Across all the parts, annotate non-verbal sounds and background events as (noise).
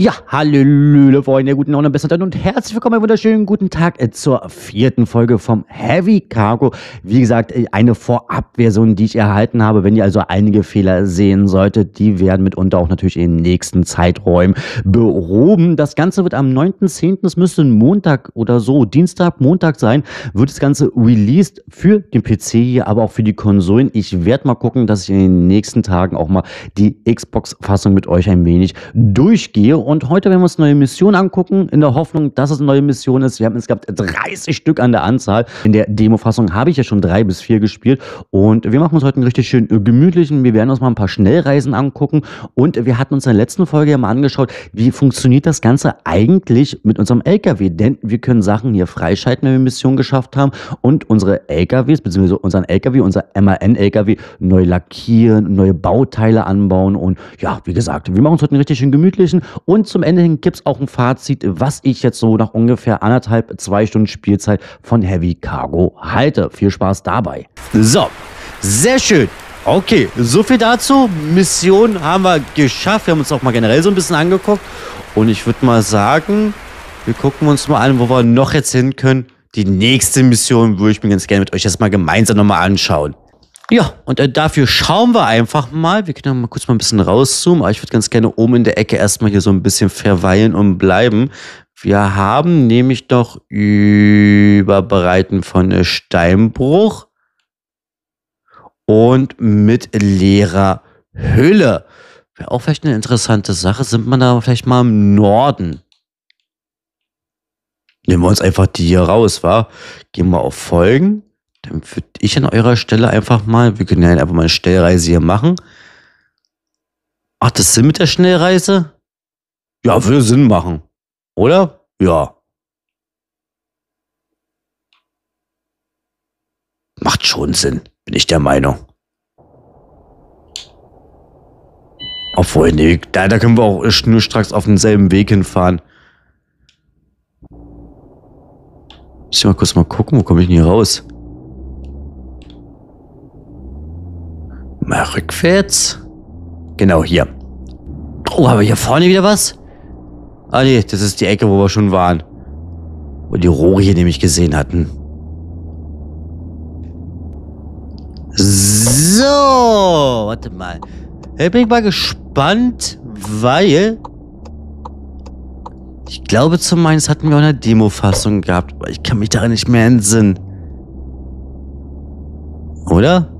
Ja, hallöle, Freunde, guten Abend, besser und herzlich willkommen, einen wunderschönen guten Tag äh, zur vierten Folge vom Heavy Cargo. Wie gesagt, äh, eine Vorabversion, die ich erhalten habe. Wenn ihr also einige Fehler sehen solltet, die werden mitunter auch natürlich in den nächsten Zeiträumen behoben. Das Ganze wird am 9.10., es müsste ein Montag oder so, Dienstag, Montag sein, wird das Ganze released für den PC hier, aber auch für die Konsolen. Ich werde mal gucken, dass ich in den nächsten Tagen auch mal die Xbox-Fassung mit euch ein wenig durchgehe und heute werden wir uns neue Mission angucken, in der Hoffnung, dass es eine neue Mission ist. Wir haben insgesamt 30 Stück an der Anzahl. In der Demo-Fassung habe ich ja schon drei bis vier gespielt. Und wir machen uns heute einen richtig schön gemütlichen. Wir werden uns mal ein paar Schnellreisen angucken. Und wir hatten uns in der letzten Folge ja mal angeschaut, wie funktioniert das Ganze eigentlich mit unserem LKW. Denn wir können Sachen hier freischalten, wenn wir Mission geschafft haben. Und unsere LKWs, beziehungsweise unseren LKW, unser MAN-LKW, neu lackieren, neue Bauteile anbauen. Und ja, wie gesagt, wir machen uns heute einen richtig schön gemütlichen. Und zum Ende hin gibt es auch ein Fazit, was ich jetzt so nach ungefähr anderthalb, zwei Stunden Spielzeit von Heavy Cargo halte. Viel Spaß dabei. So, sehr schön. Okay, so viel dazu. Mission haben wir geschafft. Wir haben uns auch mal generell so ein bisschen angeguckt. Und ich würde mal sagen, wir gucken uns mal an, wo wir noch jetzt hin können. Die nächste Mission würde ich mir ganz gerne mit euch jetzt mal gemeinsam nochmal anschauen. Ja, und äh, dafür schauen wir einfach mal. Wir können mal kurz mal ein bisschen rauszoomen, aber ich würde ganz gerne oben in der Ecke erstmal hier so ein bisschen verweilen und bleiben. Wir haben nämlich doch Überbreiten von äh, Steinbruch und mit leerer Hülle. Wäre auch vielleicht eine interessante Sache. Sind wir da vielleicht mal im Norden? Nehmen wir uns einfach die hier raus, wa? Gehen wir auf Folgen. Dann würde ich an eurer Stelle einfach mal, wir können ja einfach mal eine Stellreise hier machen. Macht das Sinn mit der Schnellreise? Ja, würde Sinn machen. Oder? Ja. Macht schon Sinn, bin ich der Meinung. Obwohl, nee, da, da können wir auch schnurstracks auf denselben Weg hinfahren. Muss ich mal kurz mal gucken, wo komme ich denn hier raus? Mal rückwärts. Genau, hier. Oh, haben wir hier vorne wieder was? Ah, nee, das ist die Ecke, wo wir schon waren. Wo die Rohre hier nämlich gesehen hatten. So, warte mal. Ich bin mal gespannt, weil... Ich glaube zumindest hatten wir auch eine Demo-Fassung gehabt, aber ich kann mich daran nicht mehr entsinnen. Oder?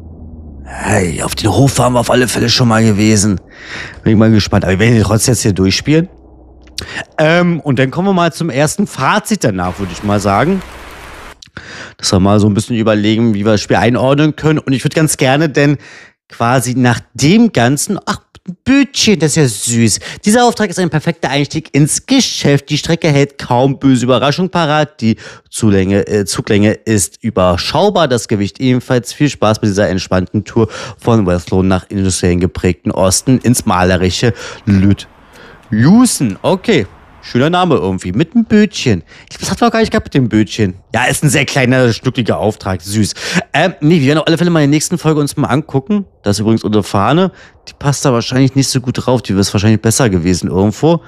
Hey, auf den Hof waren wir auf alle Fälle schon mal gewesen. Bin ich mal gespannt. Aber wir werden trotzdem jetzt hier durchspielen. Ähm, und dann kommen wir mal zum ersten Fazit danach, würde ich mal sagen. Dass wir mal so ein bisschen überlegen, wie wir das Spiel einordnen können. Und ich würde ganz gerne denn quasi nach dem Ganzen, ach, Bütchen, das ist ja süß. Dieser Auftrag ist ein perfekter Einstieg ins Geschäft. Die Strecke hält kaum böse Überraschung parat. Die Zulänge, äh, Zuglänge ist überschaubar. Das Gewicht ebenfalls. Viel Spaß bei dieser entspannten Tour von Westlohn nach industriellen geprägten Osten ins malerische Lütjusen. Okay. Schöner Name irgendwie. Mit einem Bötchen. Ich glaube, das hat man gar nicht gehabt mit dem Bötchen. Ja, ist ein sehr kleiner, schnuckliger Auftrag. Süß. Ähm, nee, wir werden auf alle Fälle mal in der nächsten Folge uns mal angucken. Das ist übrigens unsere Fahne. Die passt da wahrscheinlich nicht so gut drauf. Die wäre wahrscheinlich besser gewesen irgendwo.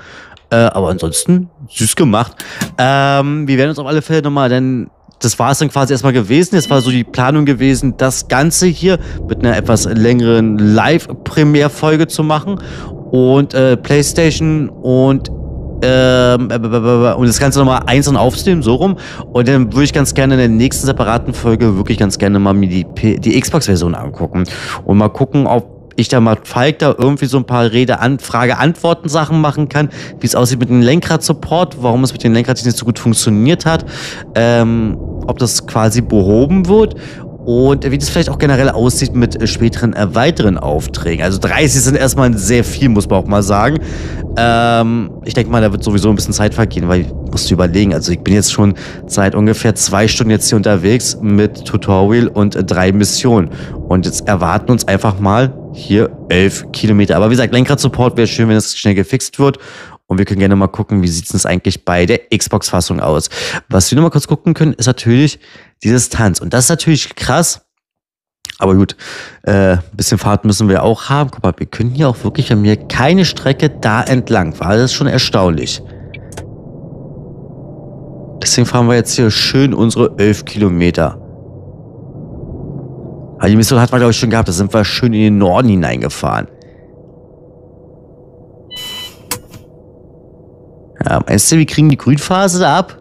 Äh, aber ansonsten süß gemacht. Ähm, wir werden uns auf alle Fälle nochmal dann das war es dann quasi erstmal gewesen. Jetzt war so die Planung gewesen, das Ganze hier mit einer etwas längeren Live-Premiere-Folge zu machen. Und äh, PlayStation und ähm, und das Ganze nochmal einzeln aufzunehmen, so rum. Und dann würde ich ganz gerne in der nächsten separaten Folge wirklich ganz gerne mal mir die, die Xbox-Version angucken. Und mal gucken, ob ich da mal Falk da irgendwie so ein paar Rede, Frage, Antworten Sachen machen kann, wie es aussieht mit dem Lenkrad-Support, warum es mit dem Lenkrad nicht so gut funktioniert hat, ähm, ob das quasi behoben wird und wie das vielleicht auch generell aussieht mit äh, späteren äh, weiteren Aufträgen. Also 30 sind erstmal sehr viel, muss man auch mal sagen. Ähm, ich denke mal, da wird sowieso ein bisschen Zeit vergehen, weil ich musste überlegen. Also ich bin jetzt schon seit ungefähr zwei Stunden jetzt hier unterwegs mit Tutorial und äh, drei Missionen. Und jetzt erwarten uns einfach mal hier elf Kilometer. Aber wie gesagt, Lenkrad-Support wäre schön, wenn es schnell gefixt wird. Und wir können gerne mal gucken, wie sieht es eigentlich bei der Xbox-Fassung aus. Was wir noch mal kurz gucken können, ist natürlich die Distanz. Und das ist natürlich krass. Aber gut, äh, bisschen Fahrt müssen wir auch haben. Guck mal, wir können hier auch wirklich an mir keine Strecke da entlang. War das schon erstaunlich. Deswegen fahren wir jetzt hier schön unsere 11 Kilometer. Aber die Mission hat man, glaube ich, schon gehabt. Da sind wir schön in den Norden hineingefahren. Ja, meinst du, wir kriegen die Grünphase da ab?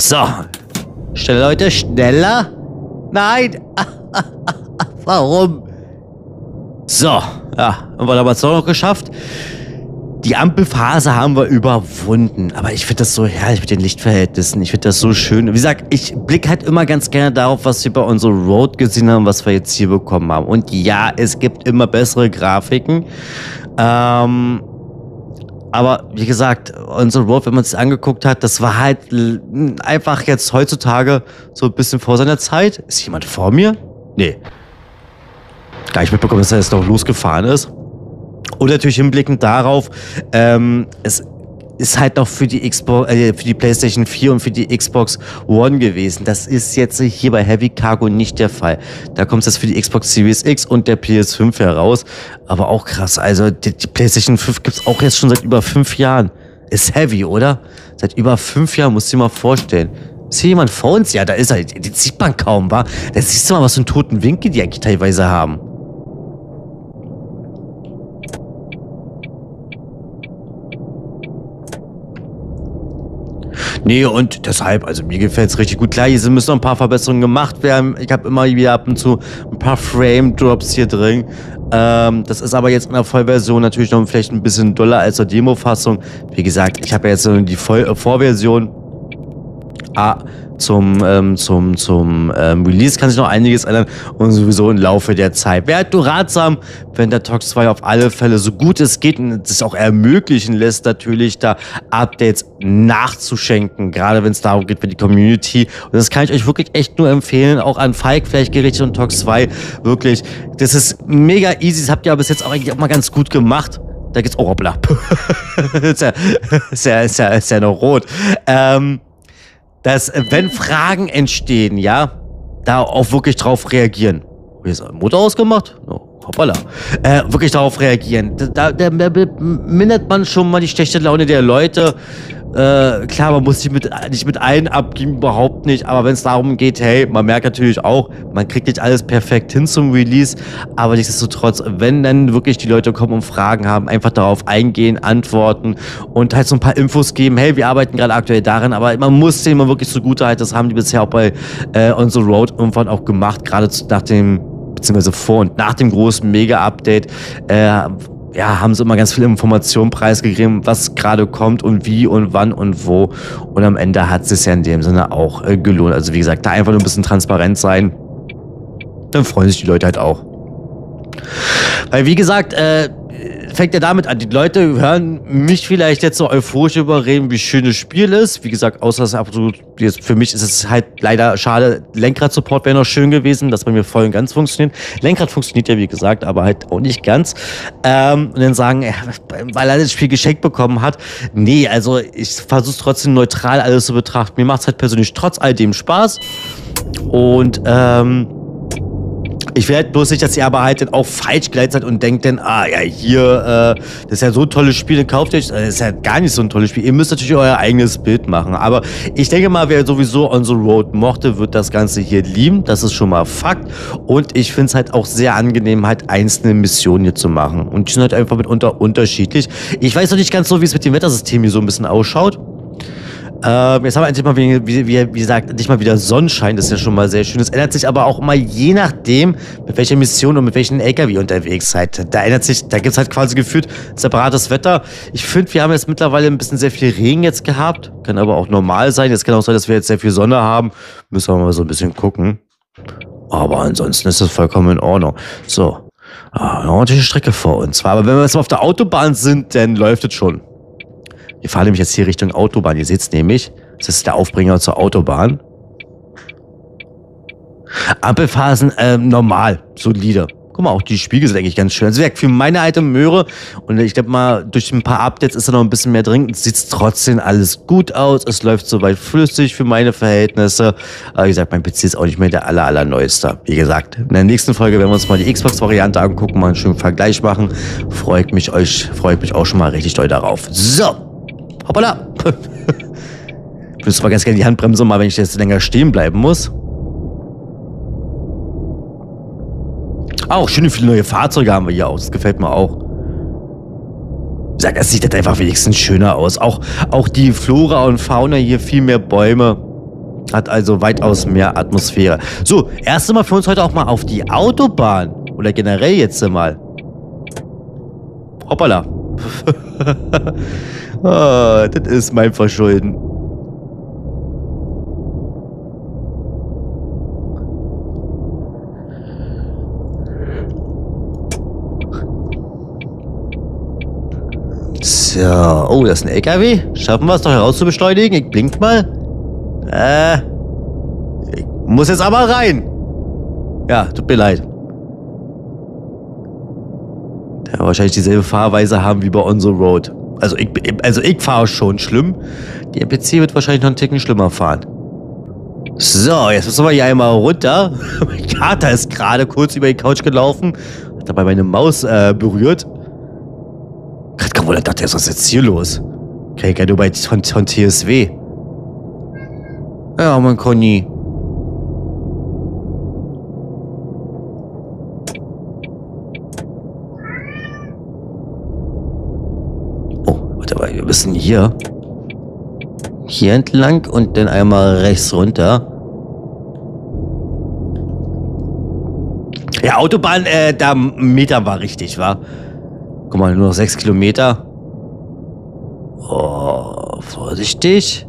So. Schneller, Leute, schneller. Nein. (laughs) Warum? So. Ja, und wir haben es auch noch geschafft. Die Ampelphase haben wir überwunden. Aber ich finde das so herrlich mit den Lichtverhältnissen. Ich finde das so schön. Wie gesagt, ich blicke halt immer ganz gerne darauf, was wir bei unserer Road gesehen haben, was wir jetzt hier bekommen haben. Und ja, es gibt immer bessere Grafiken. Ähm, aber wie gesagt, unsere Road, wenn man es angeguckt hat, das war halt einfach jetzt heutzutage so ein bisschen vor seiner Zeit. Ist jemand vor mir? Nee. Gar nicht mitbekommen, dass er jetzt noch losgefahren ist. Und natürlich hinblickend darauf, ähm, es ist halt noch für die Xbox, äh, für die PlayStation 4 und für die Xbox One gewesen. Das ist jetzt hier bei Heavy Cargo nicht der Fall. Da kommt jetzt für die Xbox Series X und der PS5 heraus. Aber auch krass. Also die, die PlayStation 5 gibt's auch jetzt schon seit über fünf Jahren. Ist heavy, oder? Seit über fünf Jahren, du dir mal vorstellen. Ist hier jemand vor uns? Ja, da ist er. Den sieht man kaum, wa? Da siehst du mal, was für einen toten Winkel die eigentlich teilweise haben. Nee, und deshalb, also mir gefällt es richtig gut. Klar, hier müssen noch ein paar Verbesserungen gemacht werden. Ich habe immer wieder ab und zu ein paar Frame-Drops hier drin. Ähm, das ist aber jetzt in der Vollversion natürlich noch vielleicht ein bisschen doller als der Demo-Fassung. Wie gesagt, ich habe ja jetzt die Voll äh, Vorversion. Ah, zum, ähm, zum, zum ähm, Release kann sich noch einiges ändern und sowieso im Laufe der Zeit. Wäre halt nur ratsam, wenn der Tox 2 auf alle Fälle so gut es geht und es auch ermöglichen lässt, natürlich da Updates nachzuschenken, gerade wenn es darum geht für die Community. Und das kann ich euch wirklich echt nur empfehlen, auch an Falk vielleicht gerichtet und Tox 2. Wirklich, das ist mega easy, das habt ihr aber bis jetzt auch eigentlich auch mal ganz gut gemacht. Da geht's, oh hoppla. (laughs) ist, ja, ist, ja, ist, ja, ist ja noch rot. Ähm, dass äh, wenn Fragen entstehen, ja, da auch wirklich drauf reagieren. Wie ist Mutter ausgemacht? Oh, hoppala. Äh, wirklich darauf reagieren. Da, da, da mindert man schon mal die schlechte Laune der Leute. Äh, klar, man muss sich mit, nicht mit allen abgeben, überhaupt nicht. Aber wenn es darum geht, hey, man merkt natürlich auch, man kriegt nicht alles perfekt hin zum Release. Aber nichtsdestotrotz, wenn dann wirklich die Leute kommen und Fragen haben, einfach darauf eingehen, antworten und halt so ein paar Infos geben. Hey, wir arbeiten gerade aktuell darin, aber man muss denen mal wirklich zugute halten. Das haben die bisher auch bei äh, On the Road irgendwann auch gemacht, gerade nach dem beziehungsweise vor und nach dem großen Mega-Update äh, ja, haben sie immer ganz viel Informationen preisgegeben, was gerade kommt und wie und wann und wo. Und am Ende hat es sich ja in dem Sinne auch äh, gelohnt. Also wie gesagt, da einfach nur ein bisschen transparent sein. Dann freuen sich die Leute halt auch. Weil wie gesagt, äh, fängt ja damit an. Die Leute hören mich vielleicht jetzt so euphorisch überreden, wie schön das Spiel ist. Wie gesagt, außer es absolut, jetzt für mich ist es halt leider schade. Lenkrad-Support wäre noch schön gewesen, dass bei mir voll und ganz funktioniert. Lenkrad funktioniert ja, wie gesagt, aber halt auch nicht ganz. Ähm, und dann sagen, weil er das Spiel geschenkt bekommen hat. Nee, also ich versuche es trotzdem neutral alles zu betrachten. Mir macht es halt persönlich trotz all dem Spaß. Und ähm, ich werde bloß nicht, dass ihr aber halt dann auch falsch geleitet seid und denkt dann, ah ja, hier, äh, das ist ja so ein tolles Spiel, dann kauft ihr euch, das ist ja gar nicht so ein tolles Spiel. Ihr müsst natürlich euer eigenes Bild machen. Aber ich denke mal, wer sowieso On the Road mochte, wird das Ganze hier lieben. Das ist schon mal Fakt. Und ich finde es halt auch sehr angenehm, halt einzelne Missionen hier zu machen. Und die sind halt einfach mitunter unterschiedlich. Ich weiß noch nicht ganz so, wie es mit dem Wettersystem hier so ein bisschen ausschaut. Ähm, jetzt haben wir endlich mal, wie, wie, wie gesagt, nicht mal wieder Sonnenschein. Das ist ja schon mal sehr schön. Das ändert sich aber auch immer je nachdem, mit welcher Mission und mit welchen LKW unterwegs seid. Da ändert sich, da gibt es halt quasi gefühlt separates Wetter. Ich finde, wir haben jetzt mittlerweile ein bisschen sehr viel Regen jetzt gehabt. Kann aber auch normal sein. Jetzt kann auch sein, dass wir jetzt sehr viel Sonne haben. Müssen wir mal so ein bisschen gucken. Aber ansonsten ist das vollkommen in Ordnung. So. Ah, eine ordentliche Strecke vor uns. Aber wenn wir jetzt mal auf der Autobahn sind, dann läuft es schon. Wir fahren nämlich jetzt hier Richtung Autobahn. Ihr seht es nämlich. Das ist der Aufbringer zur Autobahn. Ampelphasen äh, normal, solide. Guck mal, auch die Spiegel sind eigentlich ganz schön. Also für meine alte Möhre und ich glaube mal, durch ein paar Updates ist da noch ein bisschen mehr drin. Sieht trotzdem alles gut aus. Es läuft soweit flüssig für meine Verhältnisse. Aber wie gesagt, mein PC ist auch nicht mehr der aller, aller neueste. Wie gesagt, in der nächsten Folge werden wir uns mal die Xbox-Variante angucken, mal einen schönen Vergleich machen. Freut mich euch, freut mich auch schon mal richtig doll darauf. So. Hoppala. ich würde zwar ganz gerne die Handbremse mal, wenn ich jetzt länger stehen bleiben muss. Auch schöne viele neue Fahrzeuge haben wir hier auch. Das gefällt mir auch. Sag, es sieht halt einfach wenigstens schöner aus. Auch, auch die Flora und Fauna hier viel mehr Bäume. Hat also weitaus mehr Atmosphäre. So, erst einmal für uns heute auch mal auf die Autobahn. Oder generell jetzt mal. Hoppala. (laughs) oh, (laughs) das ist mein Verschulden. So, oh, das ist ein LKW. Schaffen wir es doch herauszubeschleunigen? Ich blink mal. Äh, ich muss jetzt aber rein. Ja, tut mir leid. Der wahrscheinlich dieselbe Fahrweise haben wie bei On the Road. Also ich, also ich fahre schon schlimm. Die NPC wird wahrscheinlich noch einen Ticken schlimmer fahren. So, jetzt müssen wir hier einmal runter. (laughs) mein Kater ist gerade kurz über die Couch gelaufen. Hat dabei meine Maus äh, berührt. Gerade wohl dachte, was ist jetzt hier los? Krieg okay, ja nur bei von, von TSW. Ja, mein Conny. Oh, warte mal, wir müssen hier. Hier entlang und dann einmal rechts runter. Ja, Autobahn, äh, da Meter war richtig, war. Guck mal, nur noch sechs Kilometer. Oh, vorsichtig.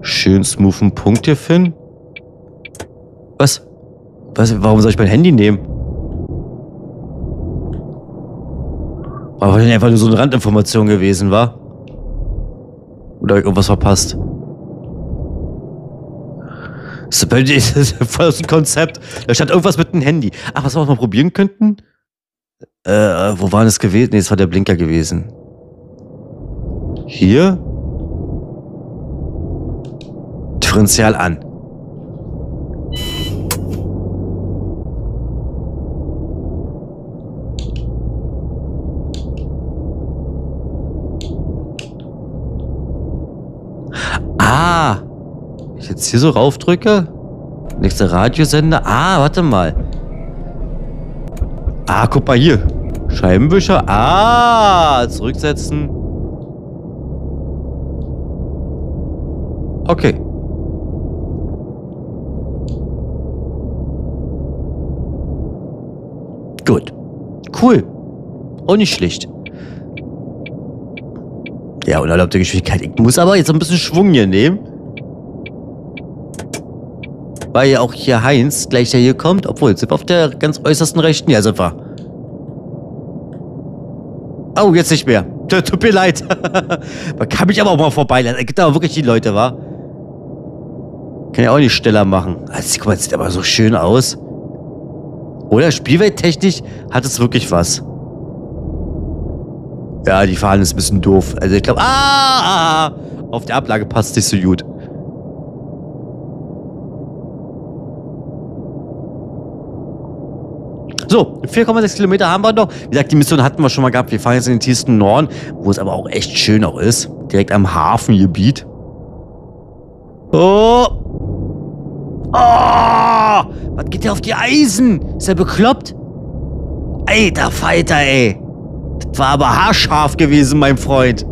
Schön smoothen Punkt hier finden. Was? Was? Warum soll ich mein Handy nehmen? War wahrscheinlich einfach nur so eine Randinformation gewesen, war? Oder irgendwas verpasst? Das ist (laughs) voll aus dem Konzept. Da stand irgendwas mit dem Handy. Ach, was wir mal probieren könnten? Äh, wo war das gewesen? Nee, es war der Blinker gewesen. Hier? Differential an. Ah! Wenn ich jetzt hier so raufdrücke? Nächster Radiosender. Ah, warte mal. Ah, guck mal hier. Scheibenwischer. Ah, zurücksetzen. Okay. Gut. Cool. Auch nicht schlecht. Ja, unerlaubte Geschwindigkeit. Ich muss aber jetzt ein bisschen Schwung hier nehmen. Weil ja auch hier Heinz gleich hier kommt. Obwohl, sind wir auf der ganz äußersten rechten. Ja, sind wir. Oh, jetzt nicht mehr. (laughs) Tut mir leid. (laughs) Man kann mich aber auch mal vorbeilassen. Es gibt aber wirklich die Leute, wa? Kann ja auch nicht schneller machen. Also, guck mal, das sieht aber so schön aus. Oder spielwelttechnisch hat es wirklich was. Ja, die Fahne ist ein bisschen doof. Also ich glaube, ah, ah, ah, auf der Ablage passt nicht so gut. So, 4,6 Kilometer haben wir noch. Wie gesagt, die Mission hatten wir schon mal gehabt. Wir fahren jetzt in den tiefsten Norden, wo es aber auch echt schön auch ist. Direkt am Hafengebiet. Oh! Oh! Was geht hier auf die Eisen? Ist er bekloppt? Alter Falter, ey. Das war aber haarscharf gewesen, mein Freund.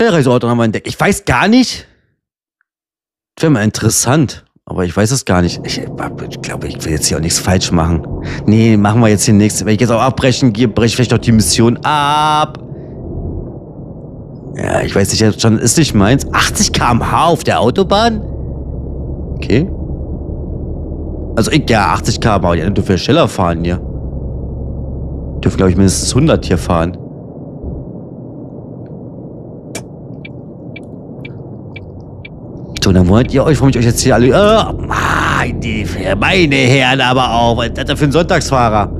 Stellreiseort haben wir entdeckt. Ich weiß gar nicht. Wäre mal interessant. Aber ich weiß es gar nicht. Ich, ich, glaube, ich will jetzt hier auch nichts falsch machen. Nee, machen wir jetzt hier nichts. Wenn ich jetzt auch abbrechen gehe, breche ich vielleicht auch die Mission ab. Ja, ich weiß nicht, schon ist nicht meins. 80 km/h auf der Autobahn? Okay. Also ich ja 80 km, aber die dürfen ja schneller fahren hier. Dürfen, glaube ich, mindestens 100 hier fahren. So, dann wollt ihr euch, warum ich euch jetzt hier alle... Oh, meine, meine Herren aber auch. Was ist das für ein Sonntagsfahrer?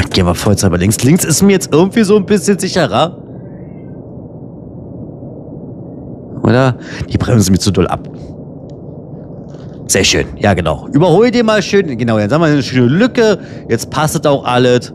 Ich gehe mal Vollzeit aber links. Links ist mir jetzt irgendwie so ein bisschen sicherer. Oder? Die bremsen mir zu doll ab. Sehr schön. Ja, genau. Überhol dir mal schön. Genau, jetzt haben wir eine schöne Lücke. Jetzt passt es auch alles.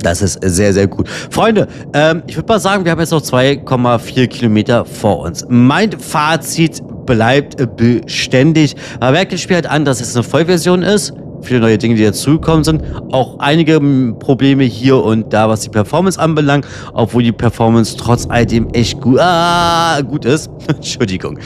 Das ist sehr, sehr gut. Freunde, ähm, ich würde mal sagen, wir haben jetzt noch 2,4 Kilometer vor uns. Mein Fazit bleibt beständig. Man merkt das Spiel halt an, dass es eine Vollversion ist viele neue Dinge, die dazugekommen sind. Auch einige Probleme hier und da, was die Performance anbelangt, obwohl die Performance trotz all dem echt gut, ah, gut ist. (laughs) Entschuldigung.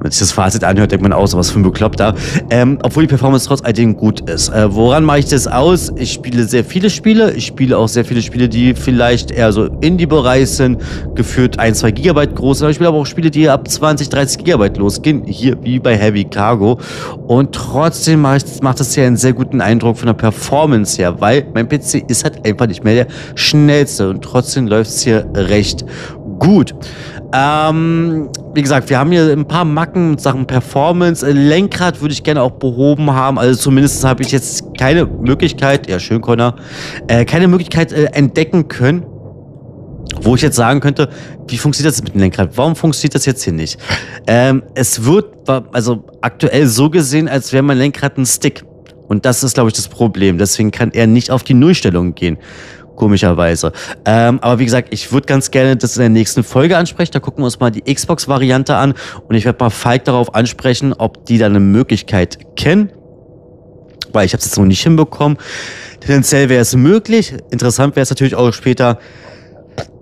Wenn sich das Fazit anhört, denkt man aus, was für ein Bekloppter. Ähm, obwohl die Performance trotz all dem gut ist. Äh, woran mache ich das aus? Ich spiele sehr viele Spiele. Ich spiele auch sehr viele Spiele, die vielleicht eher so Indie-Bereich sind, geführt 1, 2 Gigabyte groß. Aber ich spiele aber auch Spiele, die ab 20, 30 Gigabyte losgehen. Hier wie bei Heavy Cargo. Und trotzdem macht, das ja einen sehr guten guten Eindruck von der Performance her, weil mein PC ist halt einfach nicht mehr der schnellste und trotzdem läuft es hier recht gut. Ähm, wie gesagt, wir haben hier ein paar Macken Sachen Performance. Lenkrad würde ich gerne auch behoben haben. Also zumindest habe ich jetzt keine Möglichkeit, ja schön, Connor, äh, keine Möglichkeit äh, entdecken können, wo ich jetzt sagen könnte, wie funktioniert das mit dem Lenkrad? Warum funktioniert das jetzt hier nicht? Ähm, es wird also aktuell so gesehen, als wäre mein Lenkrad ein Stick. Und das ist, glaube ich, das Problem. Deswegen kann er nicht auf die Nullstellung gehen. Komischerweise. Ähm, aber wie gesagt, ich würde ganz gerne das in der nächsten Folge ansprechen. Da gucken wir uns mal die Xbox-Variante an. Und ich werde mal Falk darauf ansprechen, ob die da eine Möglichkeit kennen. Weil ich habe es jetzt noch nicht hinbekommen. Tendenziell wäre es möglich. Interessant wäre es natürlich auch später,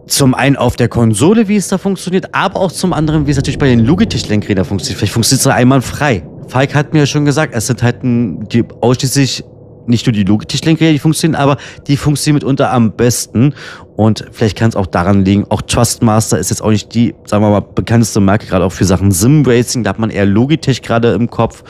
zum einen auf der Konsole, wie es da funktioniert, aber auch zum anderen, wie es natürlich bei den Logitech-Lenkrädern funktioniert. Vielleicht funktioniert es da einwandfrei. Falk hat mir ja schon gesagt, es sind halt ein, die ausschließlich nicht nur die Logitech-Lenkräder, die funktionieren, aber die funktionieren mitunter am besten. Und vielleicht kann es auch daran liegen, auch Trustmaster ist jetzt auch nicht die, sagen wir mal, bekannteste Marke, gerade auch für Sachen Sim-Racing. Da hat man eher Logitech gerade im Kopf.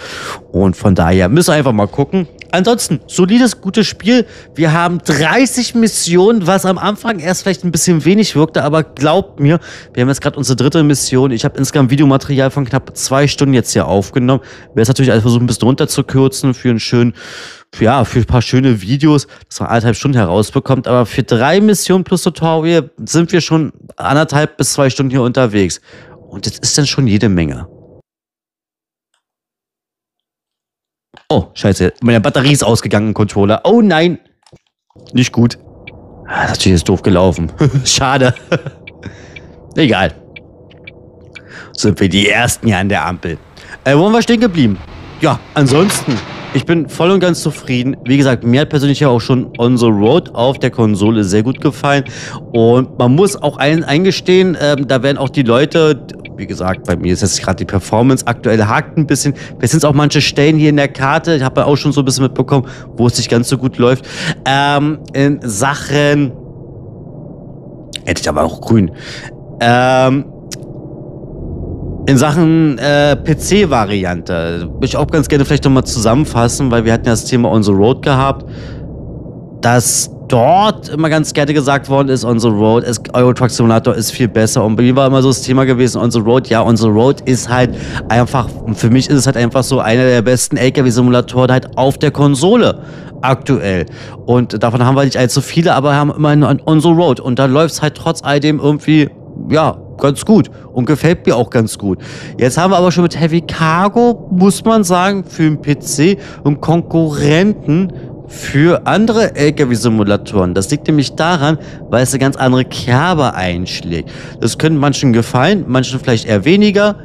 Und von daher müssen wir einfach mal gucken. Ansonsten, solides, gutes Spiel. Wir haben 30 Missionen, was am Anfang erst vielleicht ein bisschen wenig wirkte, aber glaubt mir, wir haben jetzt gerade unsere dritte Mission. Ich habe insgesamt Videomaterial von knapp zwei Stunden jetzt hier aufgenommen. Wir es natürlich alles versuchen, ein bisschen runterzukürzen für einen schönen ja, für ein paar schöne Videos, dass man anderthalb Stunden herausbekommt. Aber für drei Missionen plus Tutorial sind wir schon anderthalb bis zwei Stunden hier unterwegs. Und das ist dann schon jede Menge. Oh, scheiße. Meine Batterie ist ausgegangen, Controller. Oh nein. Nicht gut. Ah, das ist natürlich doof gelaufen. (laughs) Schade. (laughs) Egal. Sind wir die Ersten hier an der Ampel. Äh, wo waren wir stehen geblieben? Ja, ansonsten ich bin voll und ganz zufrieden. Wie gesagt, mir hat persönlich ja auch schon On the Road auf der Konsole sehr gut gefallen. Und man muss auch ein, eingestehen, ähm, da werden auch die Leute, wie gesagt, bei mir ist jetzt gerade die Performance aktuell hakt ein bisschen. Vielleicht sind auch manche Stellen hier in der Karte, ich habe auch schon so ein bisschen mitbekommen, wo es nicht ganz so gut läuft. Ähm, in Sachen. Hätte ich aber auch grün. Ähm, in Sachen äh, PC-Variante würde ich auch ganz gerne vielleicht nochmal zusammenfassen, weil wir hatten ja das Thema On the Road gehabt, dass dort immer ganz gerne gesagt worden ist, On the Road, ist, Euro Truck Simulator ist viel besser. Und bei mir war immer so das Thema gewesen, On the Road, ja, On the Road ist halt einfach, für mich ist es halt einfach so einer der besten LKW-Simulatoren halt auf der Konsole aktuell. Und davon haben wir nicht allzu viele, aber haben immerhin On the Road. Und da läuft es halt trotz all dem irgendwie, ja, ganz gut und gefällt mir auch ganz gut. Jetzt haben wir aber schon mit Heavy Cargo, muss man sagen, für den PC und Konkurrenten für andere LKW-Simulatoren. Das liegt nämlich daran, weil es eine ganz andere Kerbe einschlägt. Das könnte manchen gefallen, manchen vielleicht eher weniger.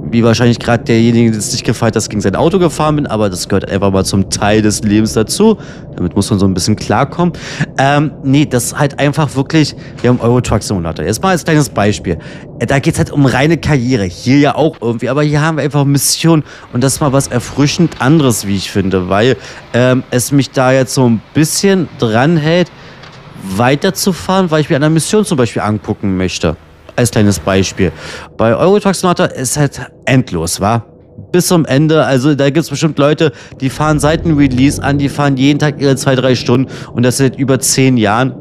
Wie wahrscheinlich gerade derjenige, der es nicht dass ich gegen sein Auto gefahren bin, aber das gehört einfach mal zum Teil des Lebens dazu. Damit muss man so ein bisschen klarkommen. Ähm, nee, das ist halt einfach wirklich, wir haben Euro Truck Simulator. Jetzt mal als kleines Beispiel. Äh, da geht es halt um reine Karriere. Hier ja auch irgendwie, aber hier haben wir einfach Mission und das ist mal was erfrischend anderes, wie ich finde, weil ähm, es mich da jetzt so ein bisschen dran hält, weiterzufahren, weil ich mir eine Mission zum Beispiel angucken möchte als kleines Beispiel. Bei Euro Truck Simulator ist halt endlos, war bis zum Ende. Also da gibt es bestimmt Leute, die fahren seit dem Release an, die fahren jeden Tag ihre zwei, drei Stunden und das seit über zehn Jahren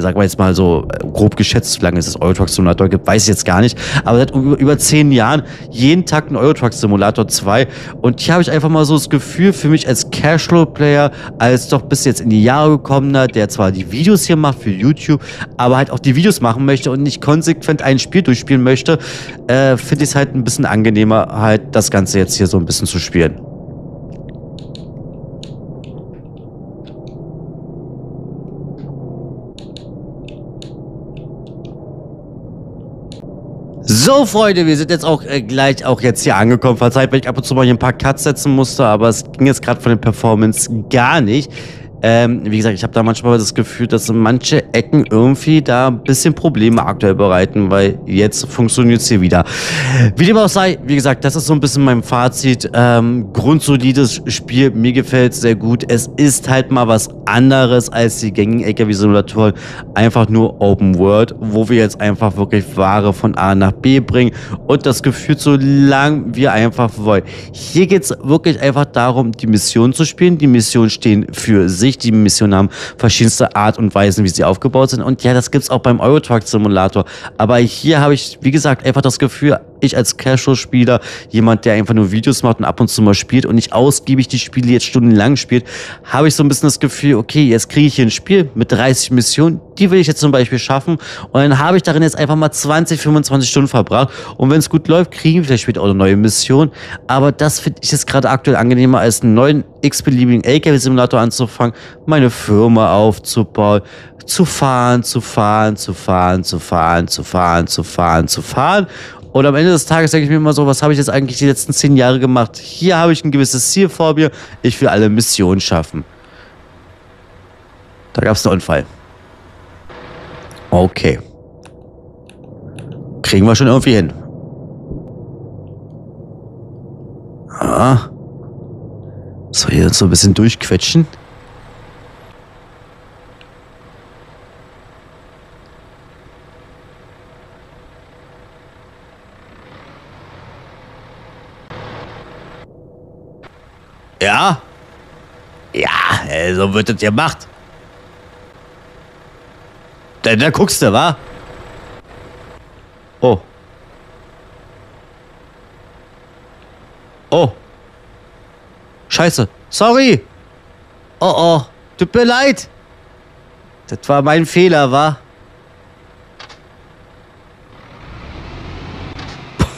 sagen wir jetzt mal so äh, grob geschätzt, wie lange es das Eurotruck Simulator gibt, weiß ich jetzt gar nicht. Aber seit über zehn Jahren jeden Tag ein Eurotruck Simulator 2. Und hier habe ich einfach mal so das Gefühl für mich als Cashflow-Player, als doch bis jetzt in die Jahre gekommener, der zwar die Videos hier macht für YouTube, aber halt auch die Videos machen möchte und nicht konsequent ein Spiel durchspielen möchte, äh, finde ich es halt ein bisschen angenehmer, halt das Ganze jetzt hier so ein bisschen zu spielen. So, Freunde, wir sind jetzt auch äh, gleich auch jetzt hier angekommen. Verzeiht, wenn ich ab und zu mal hier ein paar Cuts setzen musste, aber es ging jetzt gerade von der Performance gar nicht. Ähm, wie gesagt, ich habe da manchmal das Gefühl, dass manche Ecken irgendwie da ein bisschen Probleme aktuell bereiten, weil jetzt funktioniert es hier wieder. Wie dem auch sei, wie gesagt, das ist so ein bisschen mein Fazit. Ähm, grundsolides Spiel, mir gefällt es sehr gut. Es ist halt mal was anderes als die gängigen LKW-Simulatoren. Einfach nur Open World, wo wir jetzt einfach wirklich Ware von A nach B bringen und das Gefühl, so lang wir einfach wollen. Hier geht es wirklich einfach darum, die Mission zu spielen. Die Missionen stehen für sich nicht. Die Missionen haben verschiedenste Art und Weisen, wie sie aufgebaut sind. Und ja, das gibt es auch beim Eurotruck Simulator. Aber hier habe ich, wie gesagt, einfach das Gefühl, ich als Casual-Spieler, jemand, der einfach nur Videos macht und ab und zu mal spielt und nicht ausgiebig die Spiele jetzt stundenlang spielt, habe ich so ein bisschen das Gefühl, okay, jetzt kriege ich hier ein Spiel mit 30 Missionen, die will ich jetzt zum Beispiel schaffen und dann habe ich darin jetzt einfach mal 20, 25 Stunden verbracht und wenn es gut läuft, kriegen wir vielleicht später auch eine neue Mission, aber das finde ich jetzt gerade aktuell angenehmer als einen neuen x-beliebigen LKW-Simulator anzufangen, meine Firma aufzubauen, zu fahren, zu fahren, zu fahren, zu fahren, zu fahren, zu fahren, zu fahren und am Ende des Tages denke ich mir immer so, was habe ich jetzt eigentlich die letzten zehn Jahre gemacht? Hier habe ich ein gewisses Ziel vor mir. Ich will alle Missionen schaffen. Da gab es einen Unfall. Okay. Kriegen wir schon irgendwie hin. Ah. So, hier so ein bisschen durchquetschen. Ja? Ja, äh, so wird es gemacht. Da, da guckst du, wa? Oh. Oh. Scheiße. Sorry. Oh, oh. Tut mir leid. Das war mein Fehler, wa?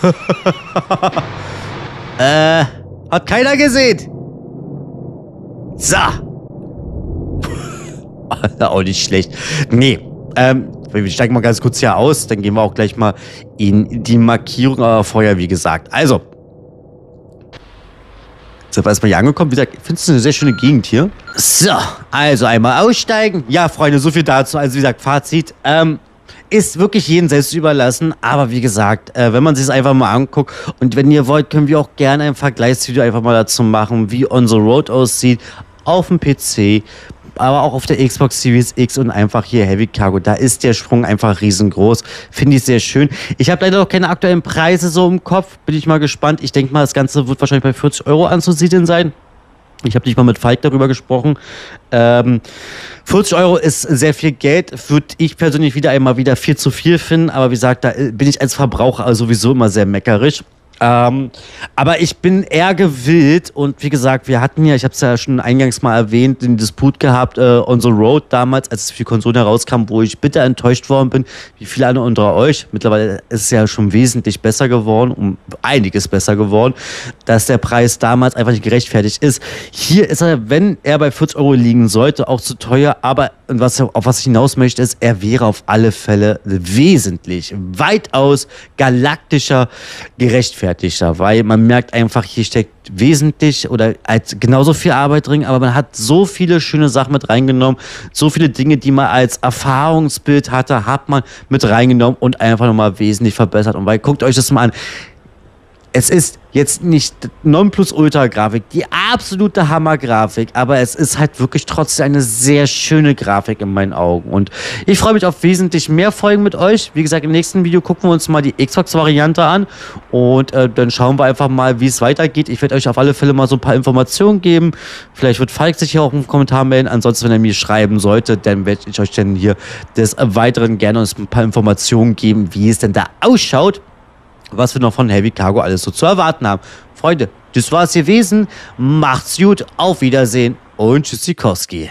(laughs) äh, hat keiner gesehen. So. (laughs) auch nicht schlecht. Nee, ähm, wir steigen mal ganz kurz hier aus, dann gehen wir auch gleich mal in die Markierung aber vorher, wie gesagt. Also. Sind wir erstmal hier angekommen. Wie gesagt, ich finde es eine sehr schöne Gegend hier. So, also einmal aussteigen. Ja, Freunde, so viel dazu. Also wie gesagt, Fazit. Ähm, ist wirklich jedem selbst überlassen. Aber wie gesagt, äh, wenn man sich es einfach mal anguckt und wenn ihr wollt, können wir auch gerne ein Vergleichsvideo einfach mal dazu machen, wie the Road aussieht auf dem PC, aber auch auf der Xbox Series X und einfach hier Heavy Cargo. Da ist der Sprung einfach riesengroß. Finde ich sehr schön. Ich habe leider noch keine aktuellen Preise so im Kopf. Bin ich mal gespannt. Ich denke mal, das Ganze wird wahrscheinlich bei 40 Euro anzusiedeln sein. Ich habe nicht mal mit Falk darüber gesprochen. Ähm, 40 Euro ist sehr viel Geld. Würde ich persönlich wieder einmal wieder viel zu viel finden. Aber wie gesagt, da bin ich als Verbraucher sowieso immer sehr meckerisch. Ähm, aber ich bin eher gewillt und wie gesagt, wir hatten ja, ich habe es ja schon eingangs mal erwähnt, den Disput gehabt äh, on the road damals, als es für die Konsole herauskam, wo ich bitter enttäuscht worden bin, wie viele andere unter euch. Mittlerweile ist es ja schon wesentlich besser geworden, um einiges besser geworden, dass der Preis damals einfach nicht gerechtfertigt ist. Hier ist er, wenn er bei 40 Euro liegen sollte, auch zu teuer, aber was, auf was ich hinaus möchte, ist, er wäre auf alle Fälle wesentlich, weitaus galaktischer gerechtfertigt hochwertiger, weil man merkt einfach, hier steckt wesentlich oder als genauso viel Arbeit drin, aber man hat so viele schöne Sachen mit reingenommen, so viele Dinge, die man als Erfahrungsbild hatte, hat man mit reingenommen und einfach nochmal wesentlich verbessert. Und weil guckt euch das mal an es ist jetzt nicht Nonplusultra-Grafik, die absolute Hammer-Grafik, aber es ist halt wirklich trotzdem eine sehr schöne Grafik in meinen Augen. Und ich freue mich auf wesentlich mehr Folgen mit euch. Wie gesagt, im nächsten Video gucken wir uns mal die Xbox-Variante an und äh, dann schauen wir einfach mal, wie es weitergeht. Ich werde euch auf alle Fälle mal so ein paar Informationen geben. Vielleicht wird Falk sich hier auch im Kommentar melden. Ansonsten, wenn er mir schreiben sollte, dann werde ich euch dann hier des Weiteren gerne uns ein paar Informationen geben, wie es denn da ausschaut was wir noch von Heavy Cargo alles so zu erwarten haben. Freunde, das war's gewesen. Macht's gut, auf Wiedersehen und Tschüssikowski.